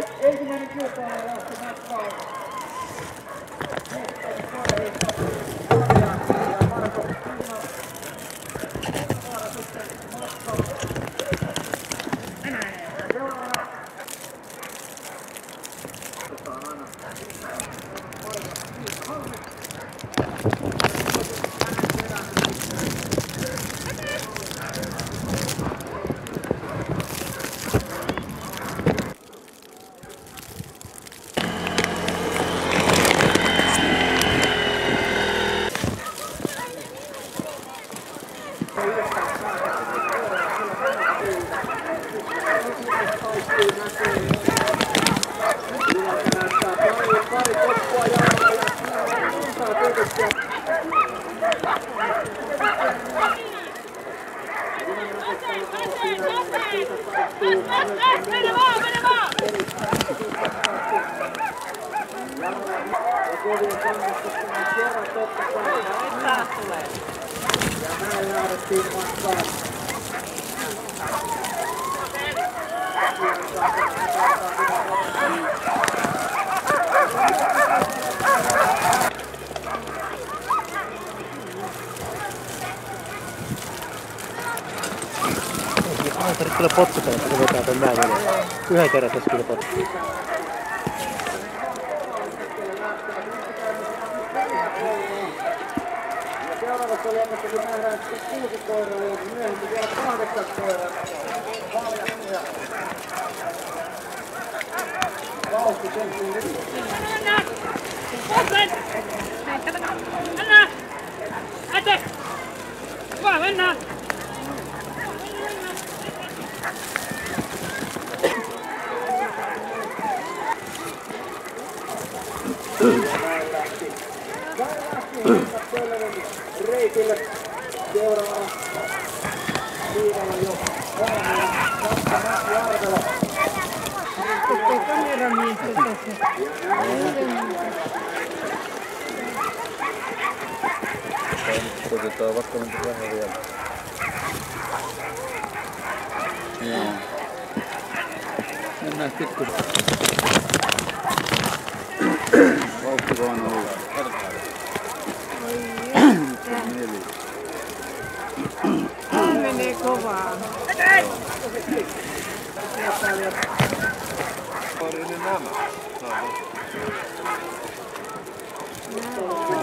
Ja ensimmäinen kilpailu lähti matkaan. Näin lähdettiin matkaan. Aina tarvitse kyllä se vetää näin menee. Yhden kerran tässä kyllä potkutella. Seuraavassa luokassa kun nähdään kuusi koiraa ja myöhemmin vielä kahdeksan koiraa. Vauhti sen nyt. Mennään! Puolen! Mennään! Ete! Hyvä, mennään! Reitille seuraavana viivalla jo Aamu ja Saksa Matti Arvela. Otetaan vaikka nyt vähän vielä. Joo. Mennään pikkusen. Vauhti vaan olla. Neljä. Menee kovaa.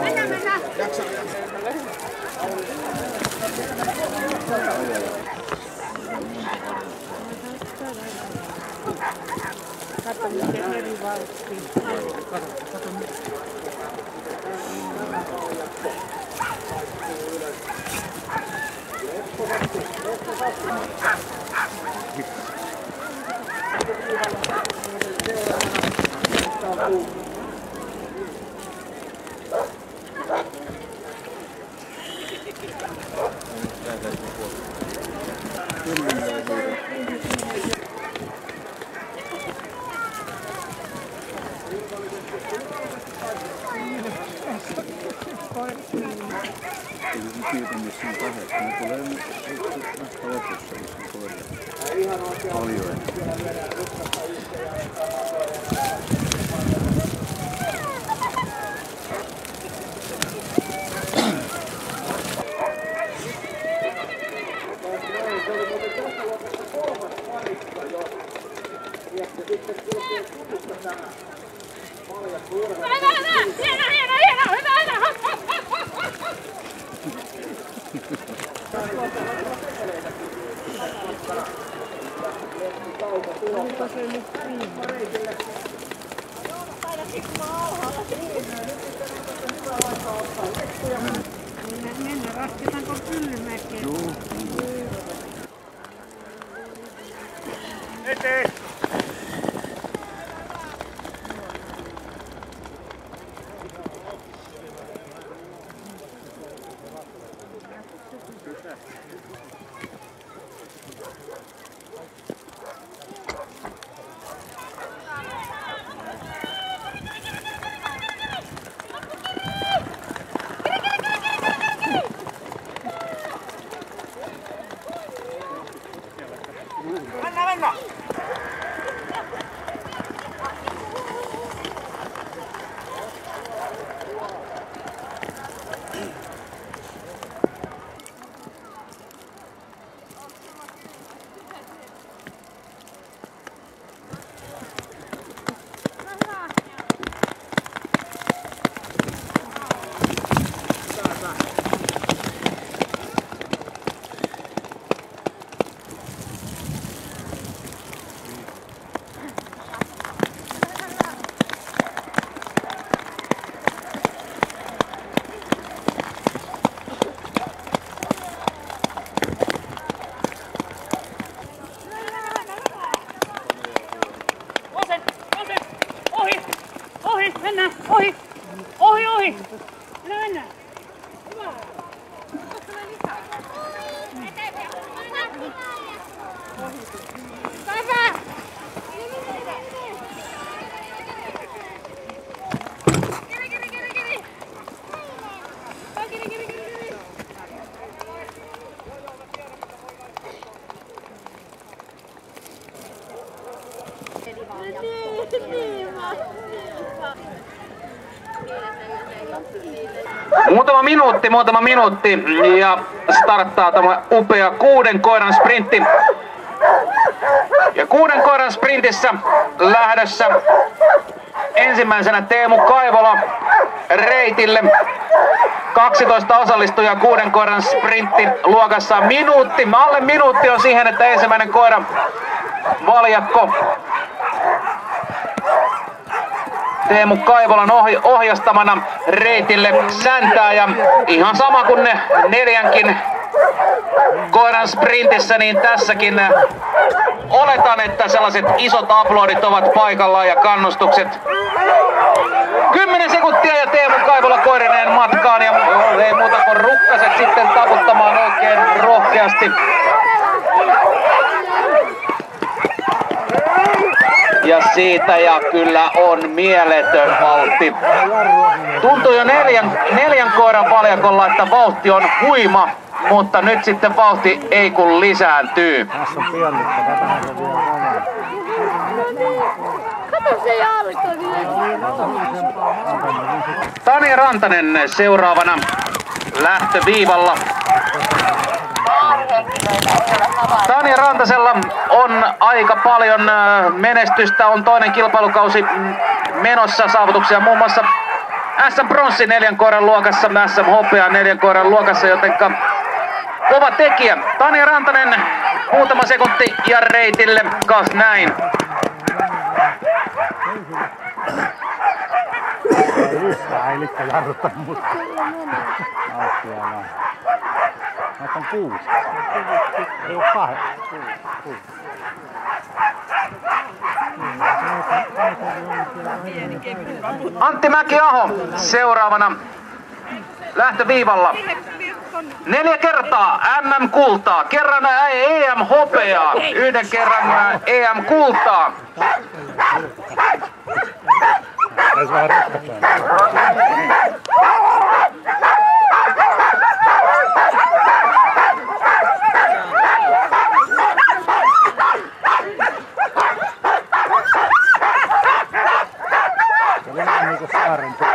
Mennään, mennään! Kato miten eri vauhti. Eli se siitä, missä on kahdeksan. Ne tulee nyt vasta lopussa, missä on koiria. Ihan oikein Paljon enemmän. näin. Se oli muuten tässä luokassa kolmas parikka jo. Ja sitten kulkee kutusta tämä paljattu urheilu. Hyvä, hyvä! Hieno, hieno, hieno! Hyvä, hyvä! Hop, hop, hop, hop, hop! Onko se nyt siinä? Mennä, mennä, rasketaanko Kyllymäkeen? Joo. Muutama minuutti, muutama minuutti ja starttaa tämä upea kuuden koiran sprintti. Ja kuuden koiran sprintissä lähdössä ensimmäisenä Teemu Kaivola reitille. 12 osallistujaa kuuden koiran sprintti luokassa. Minuutti, alle minuutti on siihen, että ensimmäinen koira valjakko Teemu Kaivolan ohi, ohjastamana reitille säntää ja ihan sama kuin ne neljänkin koiran sprintissä, niin tässäkin oletan, että sellaiset isot aplodit ovat paikallaan ja kannustukset. 10 sekuntia ja Teemu Kaivola koirineen matkaan ja ei muuta kuin rukkaset sitten taputtamaan oikein rohkeasti. Ja siitä ja kyllä on mieletön vauhti. Tuntuu jo neljän, neljän koiran valjakolla, että vauhti on huima, mutta nyt sitten vauhti ei kun lisääntyy. Tani Rantanen seuraavana lähtöviivalla. Tani Rantasella on aika paljon ö, menestystä, on toinen kilpailukausi mm, menossa saavutuksia muun muassa SM Bronssi neljän koiran luokassa, SM Hopea neljän koiran luokassa, jotenka kova tekijä. Tani Rantanen muutama sekunti ja reitille, kas näin. Mä otan kuusi. Ei kahdeksan. Kuusi. Kuusi. Antti Mäki-Aho seuraavana lähtöviivalla. Neljä kertaa MM-kultaa, kerran EM-hopeaa, yhden kerran EM-kultaa. Taisi vähän vähän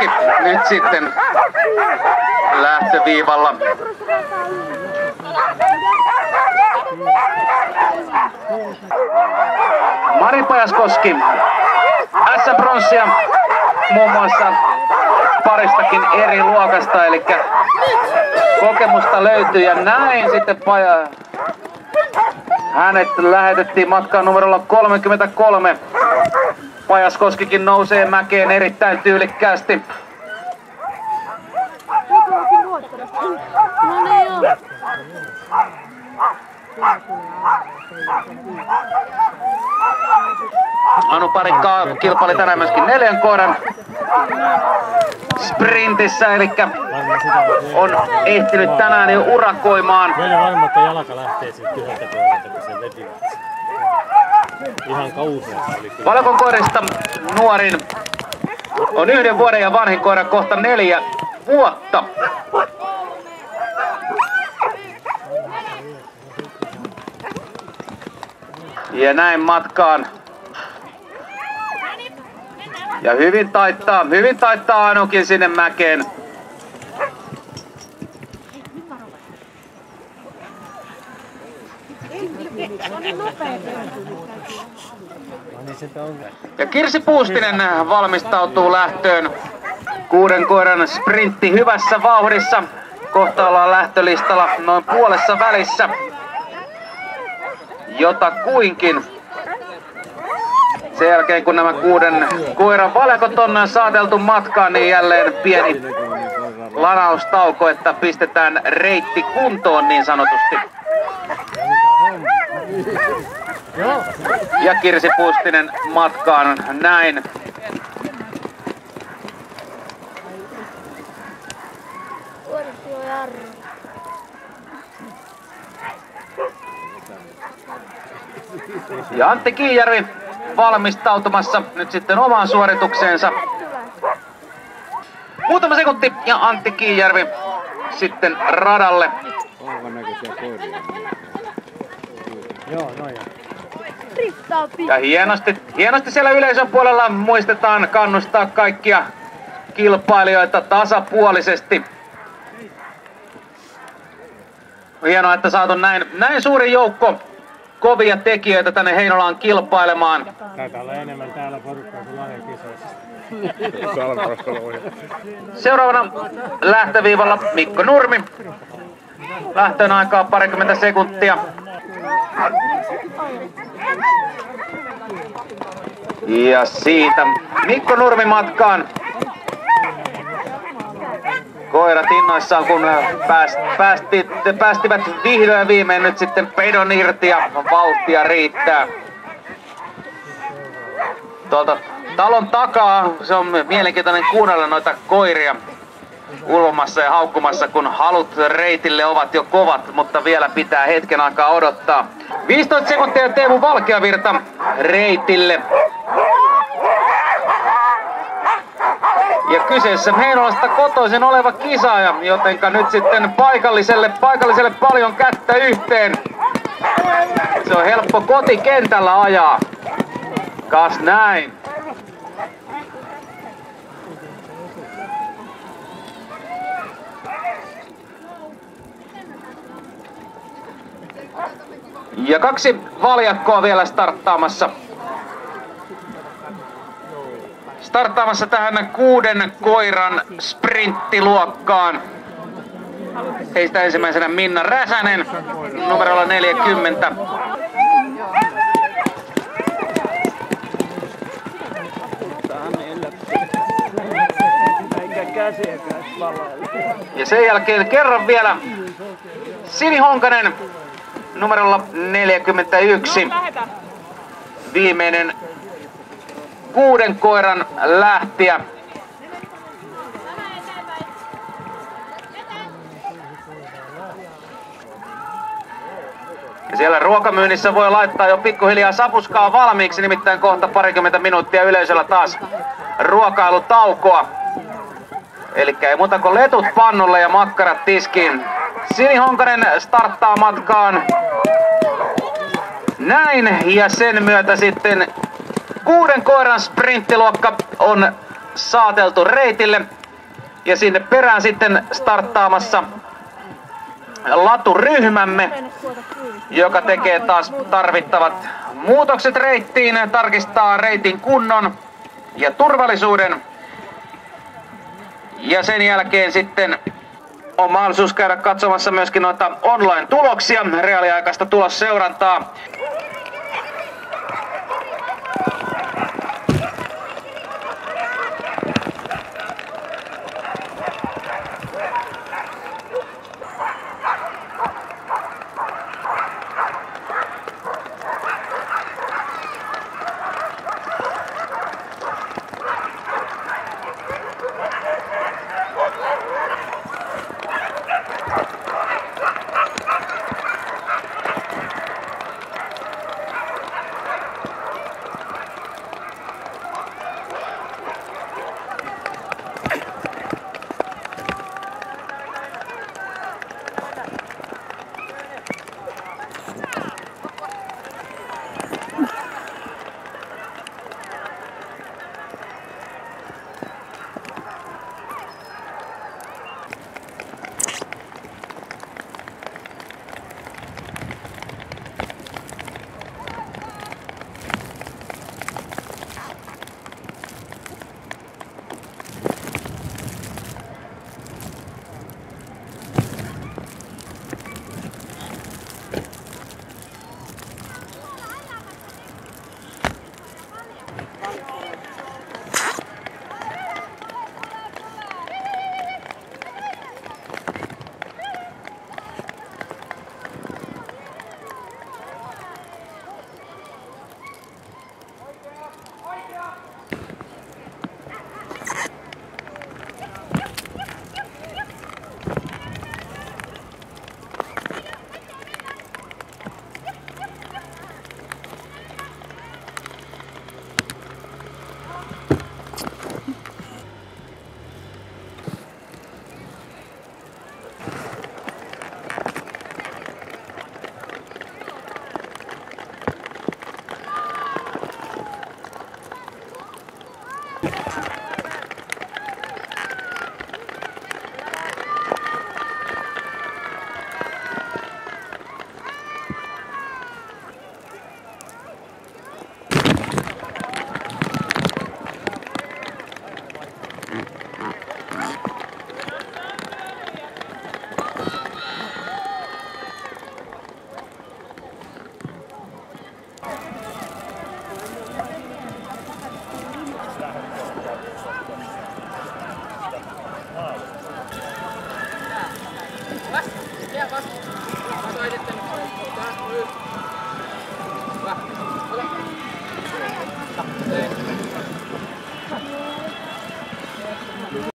Pajaskoski nyt sitten lähtöviivalla. Mari Pajaskoski, SM Bronssia muun muassa paristakin eri luokasta, eli kokemusta löytyy ja näin sitten Paja... Hänet lähetettiin matkaan numerolla 33. Pajaskoskikin nousee mäkeen erittäin tyylikkäästi. Anu Parikka kilpaili tänään myöskin neljän koiran sprintissä, eli on ehtinyt tänään jo urakoimaan. Meillä varmaan, että jalka lähtee siitä yhdeltä puolelta, kun se veti. Ihan kyllä. Valkon koirista nuorin on yhden vuoden ja vanhin koira kohta neljä vuotta. Ja näin matkaan. Ja hyvin taittaa, hyvin taittaa Anukin sinne mäkeen. Ja Kirsi Puustinen valmistautuu lähtöön. Kuuden koiran sprintti hyvässä vauhdissa. Kohta ollaan lähtölistalla noin puolessa välissä. Jota kuinkin. Sen jälkeen kun nämä kuuden koiran valjakot on saateltu matkaan, niin jälleen pieni lanaustauko, että pistetään reitti kuntoon niin sanotusti ja Kirsi Pustinen matkaan näin. Ja Antti Kiijärvi valmistautumassa nyt sitten omaan suoritukseensa. Muutama sekunti ja Antti Kiijärvi sitten radalle. Joo, no joo noin. Ja hienosti, hienosti siellä yleisön puolella muistetaan kannustaa kaikkia kilpailijoita tasapuolisesti. Hienoa, että saatu näin, näin suuri joukko kovia tekijöitä tänne Heinolaan kilpailemaan. Taitaa olla enemmän täällä porukkaa kuin lahjakisoissa. Seuraavana lähtöviivalla Mikko Nurmi. Lähtöön aikaa parikymmentä sekuntia. Ja siitä Mikko Nurmi matkaan. Koirat innoissaan, kun pääst, päästi, päästivät vihdoin viimein nyt sitten pedon irti ja vauhtia riittää. Tuolta talon takaa se on mielenkiintoinen kuunnella noita koiria ulvomassa ja haukkumassa, kun halut reitille ovat jo kovat, mutta vielä pitää hetken aikaa odottaa. 15 sekuntia Teemu Valkeavirta reitille. Ja kyseessä Heinolasta kotoisin oleva kisaaja, jotenka nyt sitten paikalliselle, paikalliselle paljon kättä yhteen. Se on helppo kotikentällä ajaa. Kas näin. Ja kaksi valjakkoa vielä starttaamassa. Starttaamassa tähän kuuden koiran sprinttiluokkaan. Heistä ensimmäisenä Minna Räsänen numerolla 40. Eikä käsiäkään valailla. Ja sen jälkeen kerran vielä Sini Honkanen numerolla 41. Viimeinen kuuden koiran lähtiä. Ja siellä ruokamyynnissä voi laittaa jo pikkuhiljaa sapuskaa valmiiksi, nimittäin kohta parikymmentä minuuttia yleisöllä taas ruokailutaukoa. Eli ei muuta kuin letut pannulle ja makkarat tiskiin. Sini Honkanen starttaa matkaan. Näin, ja sen myötä sitten kuuden koiran sprinttiluokka on saateltu reitille. Ja sinne perään sitten starttaamassa laturyhmämme, joka tekee taas tarvittavat muutokset reittiin, tarkistaa reitin kunnon ja turvallisuuden. Ja sen jälkeen sitten on mahdollisuus käydä katsomassa myöskin noita online-tuloksia, reaaliaikaista tulosseurantaa.